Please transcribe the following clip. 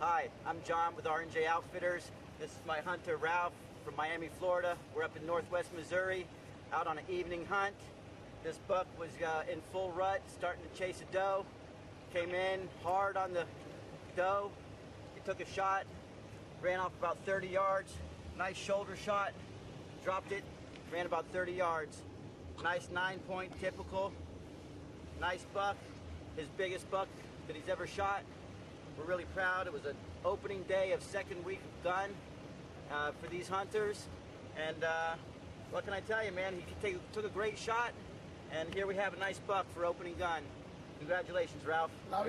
Hi, I'm John with R&J Outfitters. This is my hunter Ralph from Miami, Florida. We're up in northwest Missouri, out on an evening hunt. This buck was uh, in full rut, starting to chase a doe. Came in hard on the doe. He took a shot, ran off about 30 yards. Nice shoulder shot, dropped it, ran about 30 yards. Nice nine point typical. Nice buck, his biggest buck that he's ever shot. We're really proud. It was an opening day of second week of gun uh, for these hunters. And uh, what can I tell you, man? He take, took a great shot, and here we have a nice buck for opening gun. Congratulations, Ralph. La.